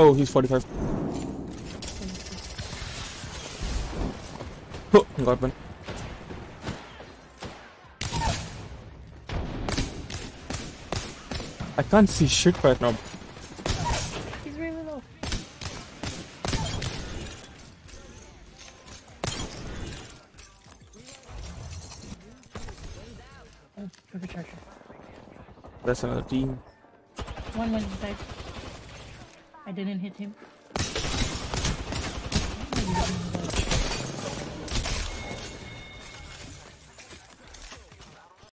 Oh, he's 45. Oh, got one. I can't see shit right now. He's really low. Oh. That's another team. One went inside. I didn't hit him.